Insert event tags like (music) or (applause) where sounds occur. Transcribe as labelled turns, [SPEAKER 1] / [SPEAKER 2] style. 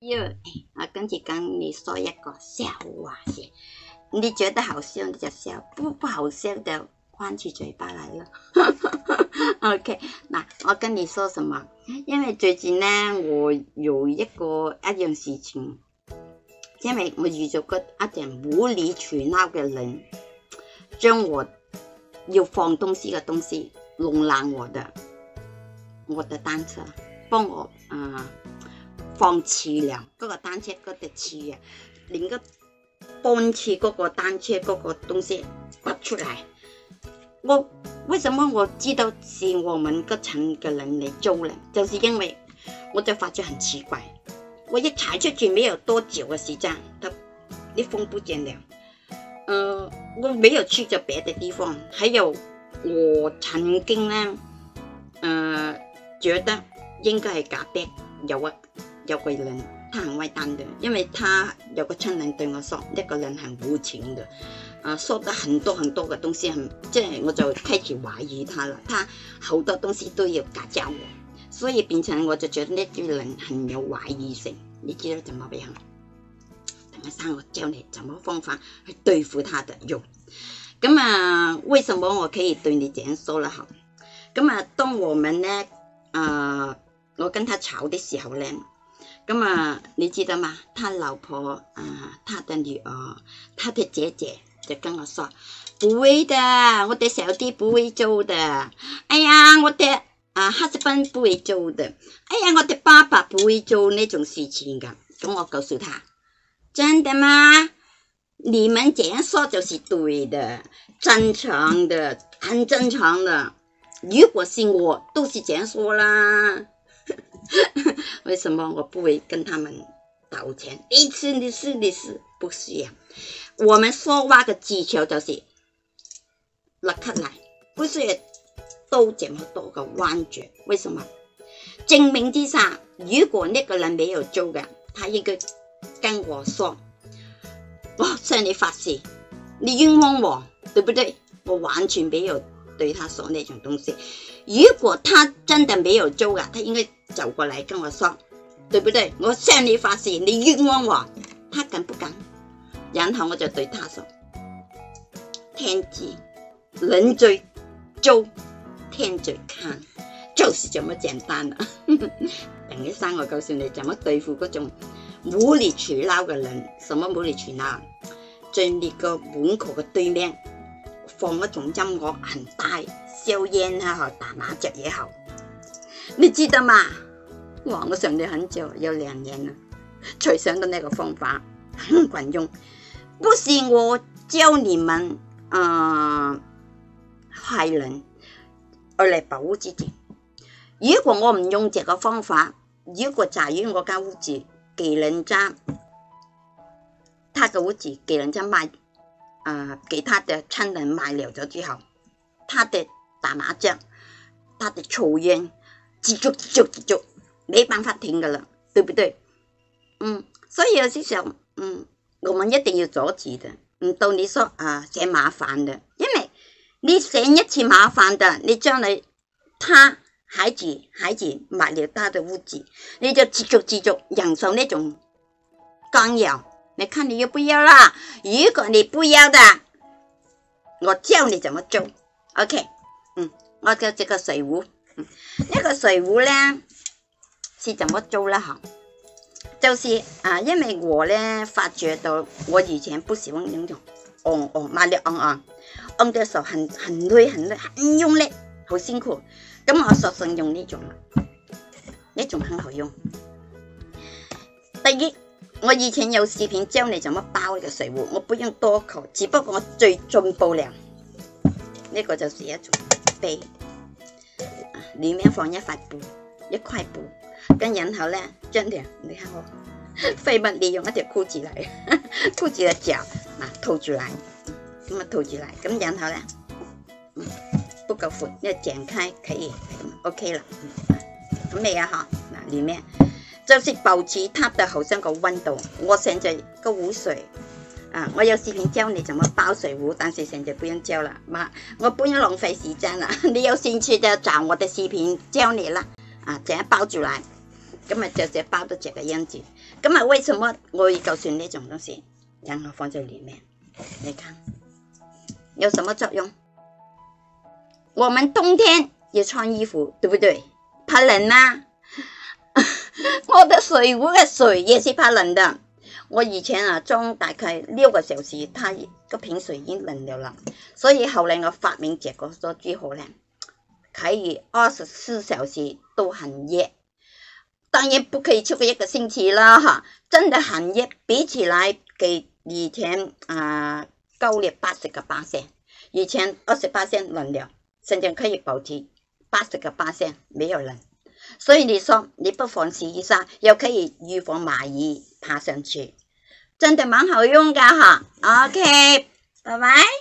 [SPEAKER 1] 哟，我跟住跟你说一个笑话先，你觉得好笑你就笑，不不好笑的关起嘴巴来了。(laughs) OK，嗱，我跟你说什么？因为最近呢，我有一个一样事情，因为我遇着个一点无理取闹嘅人，将我要放东西嘅东西弄烂我的我的单车，帮我啊。放刺了，嗰個單車嗰隻刺啊，連個半次嗰個單車嗰個東西刮出嚟。我為什麼我知道是我們嗰層嘅人嚟租呢？就是因為我就發覺很奇怪，我一踩出去沒有多久嘅時間，它啲風不見了。呃，我沒有去咗別的地方，還有我曾經呢，呃，覺得應該係假的有啊。有個人，他很壞蛋的，因為他有個親人對我說，一個人很無情的，啊，說得很多很多嘅東西，很，即係我就開始懷疑他了。他好多東西都要假教我，所以變成我就覺得呢啲人很有懷疑性。你知道怎麼樣？等一下我教你怎麼方法去對付他的用。咁啊，為什麼我可以對你這樣說啦？哈，咁啊，當我們呢，啊，我跟他吵的時候呢。咁啊，你知道吗？他老婆啊，他的女兒，他的姐姐就跟我说：不會的，我的小弟不會做的。哎呀，我的啊，husband 不會做的。哎呀，我的爸爸不會做呢種事情的。咁我告訴他：真的嗎？你們這樣說就是對的，正常的，很正常的。如果是我，都是這樣說啦。(laughs) 为什么我不会跟他们道歉？一次你是你是不需要？我们说话的技巧就是立刻来，不是都这么多個彎轉。為什么？证明之下，如果那个人没有做嘅，他应该跟我说：我向你发誓，你冤枉我，对不对？我完全没有对他说那种东西。如果他真的没有做啊，他应该。走过来跟我说，对不对？我向你发誓，你冤枉我，他敢不敢？然后我就对他说：天机人罪做，天罪看，就是這麼簡單啦。(laughs) 等一生我告诉你，怎么对付嗰種無理取闹嘅人？什么无理取闹？在你个门口嘅对面放一种音乐很大，硝烟啊，和打麻雀也好。你知道嗎？哇！我上了很久，有两年了，才想到那个方法，很管用。不是我教你们，啊害人，而嚟保护自己。如果我唔用这个方法，如果假如我間屋子给人家，他的屋子给人家卖，啊、呃，給他的亲人賣了咗之后，他的打麻将，他的抽煙。繼續繼續繼續，沒辦法停噶啦，对不对？嗯，所以有啲时候，嗯，我们一定要阻止的，唔到你說啊，嫌麻烦的，因为你嫌一次麻烦的，你將來他孩子孩子買了他的屋子，你就繼續繼續忍受那种干擾，你看你要不要啦？如果你不要的，我教你怎么做，OK？嗯，我嘅這個水壺。呢个水壶咧是怎麼做咧？哈，就是啊，因為我咧發覺到我以前不喜歡那種哦哦，麻利昂昂，按嘅時候很很累很累很用力，好辛苦。咁我索性用呢種啦，呢種很好用。第一，我以前有视频教你怎么包呢個水壶，我不用多口，只不过我最进步了。呢个就是一种杯。里面放一块布，一块布，跟然後咧將條，你看我 (laughs) 废物利用一条裤子嚟，(laughs) 裤子嘅腳啊套住嚟，咁啊套住嚟，咁然後咧，嗯，不夠闊，一剪开可以，OK 啦，咁未啊嗬，嗱里面就是保持它的好像个温度，我现在个壶水。啊！我有视频教你怎么煲水壶，但是现在不用教了，妈，我不用浪费时间了。(laughs) 你有兴趣就找我的视频教你啦。啊，这样煲出来，咁啊，就只包到这个样子。咁啊，为什么我会告诉那种东西，然后放在里面？你看有什么作用？我们冬天也穿衣服，对不对？怕冷啊！我的水壶的水也是怕冷的。我以前啊装大概六个小时，它个瓶水已经冷了啦。所以后来我发明这个说最好呢，可以二十四小时都很热。当然不可以超过一个星期啦，哈！真的很热，比起来给以前啊高了八十个八线，以前二十八线冷了，现在可以保持八十个八线没有冷。所以你说你不妨试一下，又可以预防蚂蚁爬上去，真的蛮好用的哈。OK，拜拜。